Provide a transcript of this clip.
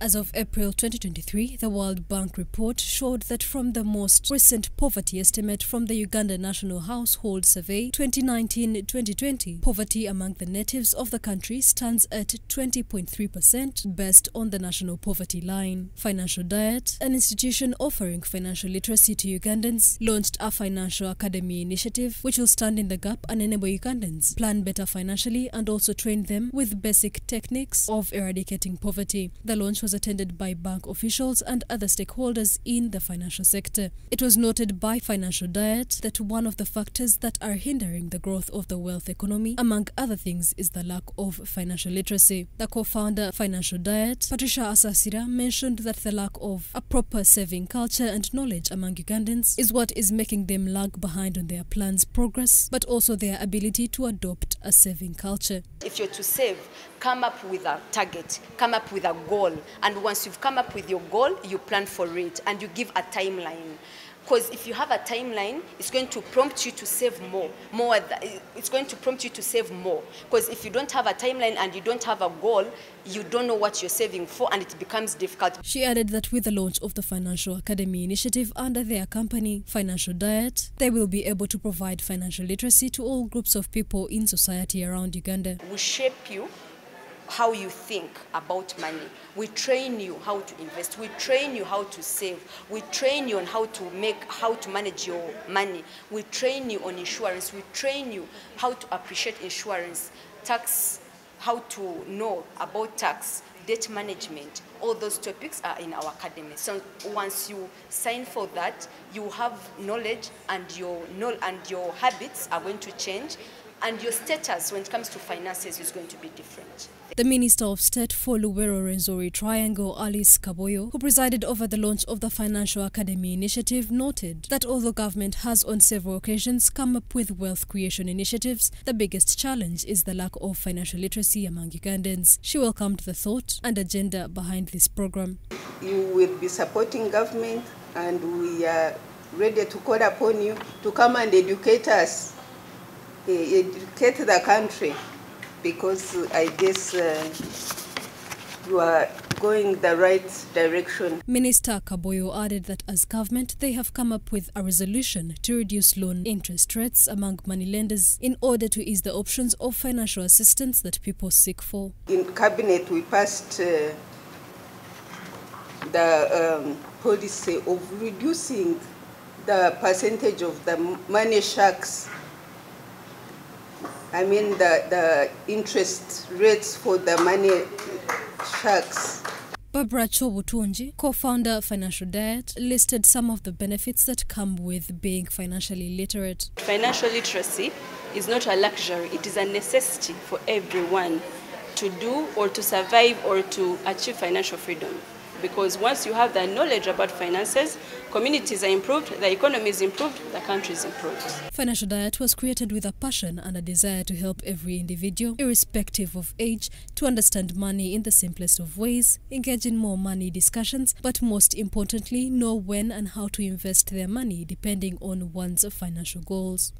As of April 2023, the World Bank report showed that from the most recent poverty estimate from the Uganda National Household Survey 2019-2020, poverty among the natives of the country stands at 20.3% based on the national poverty line. Financial Diet, an institution offering financial literacy to Ugandans, launched a financial academy initiative which will stand in the gap and enable Ugandans plan better financially and also train them with basic techniques of eradicating poverty. The launch was attended by bank officials and other stakeholders in the financial sector. It was noted by Financial Diet that one of the factors that are hindering the growth of the wealth economy, among other things, is the lack of financial literacy. The co-founder of Financial Diet, Patricia Asasira, mentioned that the lack of a proper saving culture and knowledge among Ugandans is what is making them lag behind on their plans' progress, but also their ability to adopt a saving culture. If you're to save, come up with a target, come up with a goal. And once you've come up with your goal, you plan for it and you give a timeline. Because if you have a timeline, it's going to prompt you to save more. More, it's going to prompt you to save more. Because if you don't have a timeline and you don't have a goal, you don't know what you're saving for, and it becomes difficult. She added that with the launch of the Financial Academy initiative under their company, Financial Diet, they will be able to provide financial literacy to all groups of people in society around Uganda. We shape you how you think about money. We train you how to invest. We train you how to save. We train you on how to make, how to manage your money. We train you on insurance. We train you how to appreciate insurance, tax, how to know about tax, debt management. All those topics are in our academy. So once you sign for that, you have knowledge and your, and your habits are going to change and your status when it comes to finances is going to be different. The Minister of State for Luwero Rwenzori Triangle, Alice Kaboyo, who presided over the launch of the Financial Academy initiative, noted that although government has on several occasions come up with wealth creation initiatives, the biggest challenge is the lack of financial literacy among Ugandans. She welcomed the thought and agenda behind this program. You will be supporting government and we are ready to call upon you to come and educate us, educate the country because I guess uh, you are going the right direction. Minister Kaboyo added that as government, they have come up with a resolution to reduce loan interest rates among money lenders in order to ease the options of financial assistance that people seek for. In cabinet, we passed uh, the um, policy of reducing the percentage of the money sharks I mean the, the interest rates for the money sharks. Barbara Chobutunji, co-founder Financial Diet, listed some of the benefits that come with being financially literate. Financial literacy is not a luxury, it is a necessity for everyone to do or to survive or to achieve financial freedom because once you have the knowledge about finances, communities are improved, the economy is improved, the country is improved. Financial Diet was created with a passion and a desire to help every individual, irrespective of age, to understand money in the simplest of ways, engage in more money discussions, but most importantly, know when and how to invest their money depending on one's financial goals.